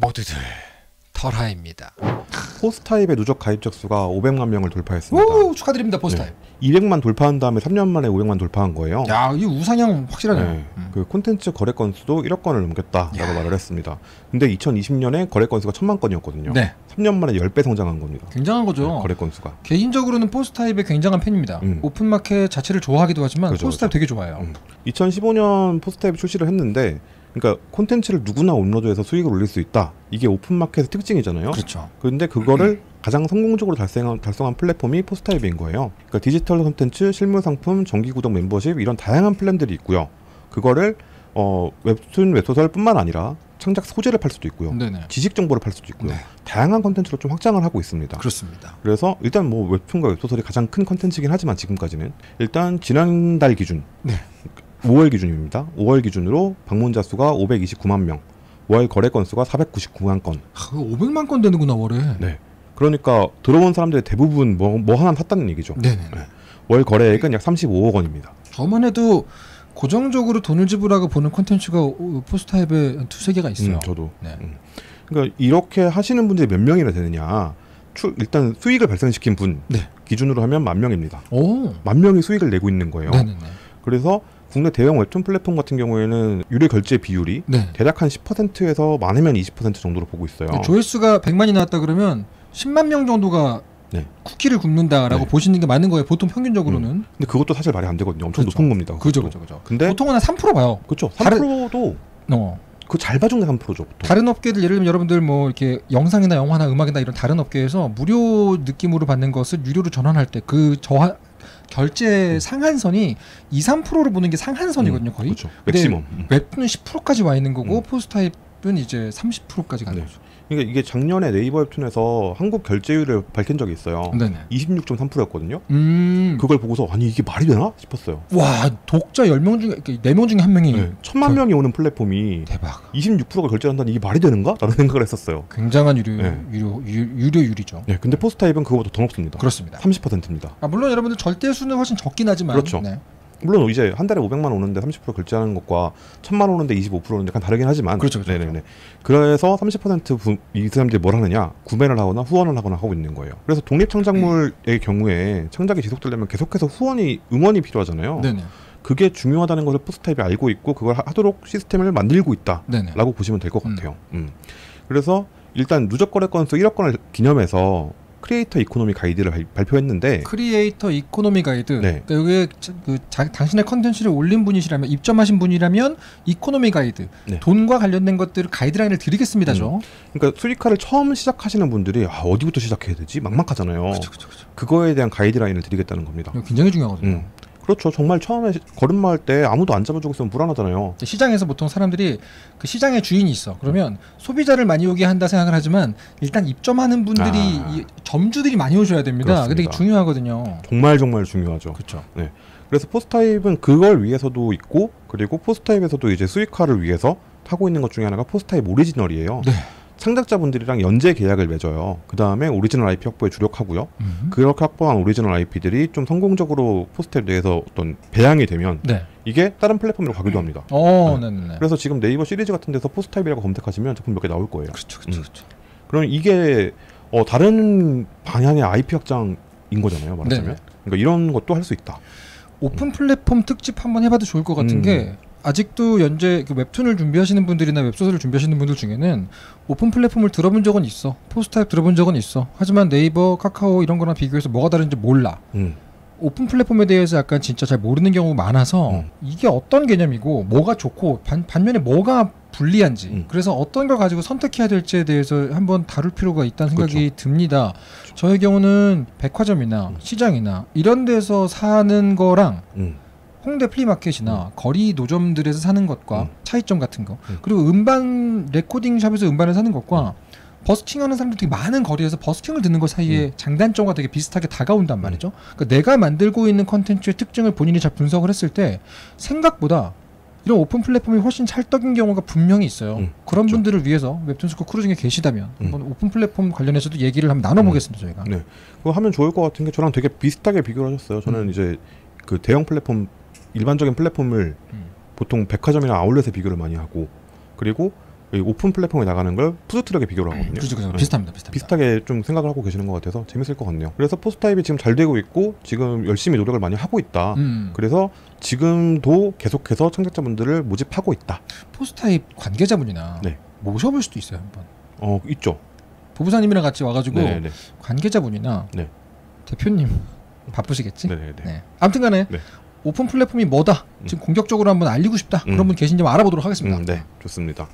모두들 털하입니다. 포스타입의 누적 가입자 수가 500만 명을 돌파했습니다. 오 축하드립니다 포스타입. 200만 돌파한 다음에 3년 만에 500만 돌파한 거예요. 야, 이 우상향 확실하네요. 네, 음. 그 콘텐츠 거래 건수도 1억 건을 넘겼다라고 야. 말을 했습니다. 근데 2020년에 거래 건수가 1000만 건이었거든요. 네, 3년 만에 10배 성장한 겁니다. 굉장한 거죠. 네, 거래 건수가. 개인적으로는 포스타입의 굉장한 팬입니다. 음. 오픈마켓 자체를 좋아하기도 하지만 그죠, 포스타입 되게 좋아해요. 음. 2015년 포스타입 출시를 했는데 그러니까 콘텐츠를 누구나 업로드해서 수익을 올릴 수 있다. 이게 오픈마켓의 특징이잖아요. 그렇죠. 근데 그거를 가장 성공적으로 달성한, 달성한 플랫폼이 포스타입인 거예요. 그러니까 디지털 콘텐츠, 실무 상품, 정기 구독 멤버십 이런 다양한 플랜들이 있고요. 그거를 어, 웹툰, 웹소설뿐만 아니라 창작 소재를 팔 수도 있고요. 네네. 지식 정보를 팔 수도 있고요. 네. 다양한 콘텐츠로 좀 확장을 하고 있습니다. 그렇습니다. 그래서 일단 뭐 웹툰과 웹소설이 가장 큰 콘텐츠이긴 하지만 지금까지는 일단 지난달 기준 네. 5월 기준입니다. 5월 기준으로 방문자 수가 529만 명, 월 거래 건수가 499만 건. 아, 500만 건 되는구나 월에. 네. 그러니까 들어온 사람들의 대부분 뭐, 뭐 하나 샀다는 얘기죠. 네네. 네. 월 거래액은 약 35억 원입니다. 저만 해도 고정적으로 돈을 지불하고 보는 콘텐츠가 오- 포스타입에 두세 개가 있어요. 음, 저도. 네. 음. 그러니까 이렇게 하시는 분들이 몇 명이나 되느냐? 추, 일단 수익을 발생시킨 분 네. 기준으로 하면 만 명입니다. 오. 만 명이 수익을 내고 있는 거예요. 네네네. 그래서 국내 대형 웹툰 플랫폼 같은 경우에는 유료 결제 비율이 네. 대략 한 10%에서 많으면 20% 정도로 보고 있어요. 조회수가 100만이 나왔다 그러면 10만 명 정도가 네. 쿠키를 굽는다라고 네. 보시는 게 맞는 거예요. 보통 평균적으로는. 근데 그것도 사실 말이 안 되거든요. 엄청 그렇죠. 높은 겁니다. 그죠. 그죠, 그죠. 근데 보통은 한 3% 봐요. 그렇죠. 다른- 3%도 어. 그잘 봐준 게 3%죠. 보통. 다른 업계들 예를 들면 여러분들 뭐 이렇게 영상이나 영화나 음악이나 이런 다른 업계에서 무료 느낌으로 받는 것을 유료로 전환할 때 그 저하 결제 상한선이 2, 3%로 보는 게 상한선이거든요, 거의. 그렇죠. 맥시멈. 음. 웹툰은 10%까지 와 있는 거고 음. 포스타입 은 이제 30%까지 가는 네. 거죠. 그러니까 이게 작년에 네이버 웹툰에서 한국 결제율을 밝힌 적이 있어요. 네네. 26.3%였거든요. 음. 그걸 보고서 아니 이게 말이 되나 싶었어요. 와, 독자 10명 중에 4명 중에 한 명이 네. 천만 저- 명이 오는 플랫폼이 대박. 26%가 결제한다는 이게 말이 되는가? 라는 생각을 했었어요. 굉장한 유료 네. 유료 유, 유료율이죠. 네, 근데 포스타입은 그거보다 더 높습니다. 그렇습니다. 30%입니다. 아, 물론 여러분들 절대 수는 훨씬 적긴 하지만 그렇죠. 네. 물론 이제 한 달에 500만 오는데 30% 결제하는 것과 1000만 오는데 25%는 약간 다르긴 하지만 그렇죠, 그렇죠, 네네네. 그래서 30%이 사람들이 뭘 하느냐 구매를 하거나 후원을 하거나 하고 있는 거예요. 그래서 독립 창작물의 경우에 창작이 지속되려면 계속해서 후원이 응원이 필요하잖아요. 네네. 그게 중요하다는 것을 포스타입이 알고 있고 그걸 하- 하도록 시스템을 만들고 있다라고 네네. 보시면 될것 음. 같아요. 음. 그래서 일단 누적 거래 건수 1억 건을 기념해서 크리에이터 이코노미 가이드를 발- 발표했는데 크리에이터 이코노미 가이드. 네. 그러니까 자- 그 자- 당신의 컨텐츠를 올린 분이시라면 입점하신 분이라면 이코노미 가이드. 네. 돈과 관련된 것들을 가이드라인을 드리겠습니다죠. 그러니까 수익화를 처음 시작하시는 분들이 아, 어디부터 시작해야 되지 막막하잖아요. 그렇죠, 그렇죠, 그렇죠. 그거에 대한 가이드라인을 드리겠다는 겁니다. 굉장히 중요하거든요. 음. 그렇죠. 정말 처음에 시- 걸음마 할 때 아무도 안 잡아주고 있으면 불안하잖아요. 시장에서 보통 사람들이 그 시장의 주인이 있어. 그러면 소비자를 많이 오게 한다 생각을 하지만 일단 입점하는 분들이 아. 이 점주들이 많이 오셔야 됩니다. 근데 그렇습니다. 중요하거든요. 정말 정말 중요하죠. 그렇죠. 그래서 포스타입은 그걸 위해서도 있고 그리고 포스타입에서도 이제 수익화를 위해서 하고 있는 것 중에 하나가 포스타입 오리지널이에요. 네. 창작자분들이랑 연재 계약을 맺어요. 그 다음에 오리지널 IP 확보에 주력하고요. 음. 그렇게 확보한 오리지널 IP들이 좀 성공적으로 포스타입 내에서 어떤 배양이 되면 네. 이게 다른 플랫폼으로 가기도 합니다. 어, 네, 네, 네. 그래서 지금 네이버 시리즈 같은 데서 포스타입이라고 검색하시면 작품 몇 개 나올 거예요. 그렇죠, 그렇죠, 음. 그렇죠. 그럼 이게 어, 다른 방향의 IP 확장인 거잖아요. 말하자면. 네네. 그러니까 이런 것도 할 수 있다. 오픈 플랫폼 특집 한번 해봐도 좋을 것 같은 음. 게 아직도 현재 그 웹툰을 준비하시는 분들이나 웹소설을 준비하시는 분들 중에는 오픈 플랫폼을 들어본 적은 있어 포스타입 들어본 적은 있어 하지만 네이버 카카오 이런 거랑 비교해서 뭐가 다른지 몰라 음. 오픈 플랫폼에 대해서 약간 진짜 잘 모르는 경우가 많아서 음. 이게 어떤 개념이고 뭐가 좋고 반, 반면에 뭐가 불리한지 음. 그래서 어떤 걸 가지고 선택해야 될지에 대해서 한번 다룰 필요가 있다는 생각이 그렇죠. 듭니다. 저의 경우는 백화점이나 음. 시장이나 이런 데서 사는 거랑 음. 홍대 플리마켓이나 거리 노점들에서 사는 것과 음. 차이점 같은 거 음. 그리고 음반 레코딩 샵에서 음반을 사는 것과 버스킹하는 사람들이 많은 거리에서 버스킹을 듣는 것 사이에 음. 장단점과 되게 비슷하게 다가온단 말이죠. 그러니까 내가 만들고 있는 컨텐츠의 특징을 본인이 잘 분석을 했을 때 생각보다 이런 오픈 플랫폼이 훨씬 찰떡인 경우가 분명히 있어요. 음, 그런 그렇죠. 분들을 위해서 웹툰스쿨 크루 중에 계시다면 음. 한번 오픈 플랫폼 관련해서도 얘기를 한번 나눠보겠습니다. 저희가. 네. 그거 하면 좋을 것 같은 게 저랑 되게 비슷하게 비교를 하셨어요. 저는 음. 이제 그 대형 플랫폼 일반적인 플랫폼을 음. 보통 백화점이나 아울렛에 비교를 많이 하고 그리고 이 오픈 플랫폼에 나가는 걸 푸드트럭에 비교를 하거든요. 그렇죠, 그렇죠. 네. 비슷합니다, 비슷합니다. 비슷하게 좀 생각을 하고 계시는 것 같아서 재밌을 것 같네요. 그래서 포스타입이 지금 잘 되고 있고 지금 열심히 노력을 많이 하고 있다. 음. 그래서 지금도 계속해서 창작자분들을 모집하고 있다. 포스타입 관계자분이나 네. 모셔볼 수도 있어요 한번. 어 있죠. 부부사님이랑 같이 와가지고 네네. 관계자분이나 네. 대표님 바쁘시겠지? 네네네. 네. 아무튼간에 네. 오픈 플랫폼이 뭐다 지금 공격적으로 한번 알리고 싶다 음. 그런 분 계신지 한번 알아보도록 하겠습니다. 음, 네, 좋습니다.